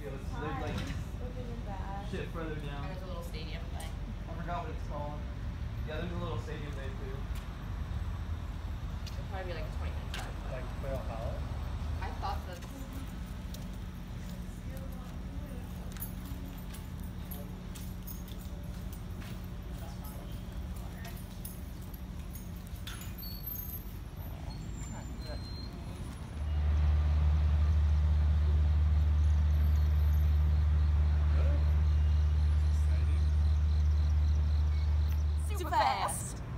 Yeah, it's, there's shit further down. There's a little stadium thing. I forgot what it's called. Yeah, there's a little stadium there too. It'll probably be like 20. Like Quail Hollow? fast. fast.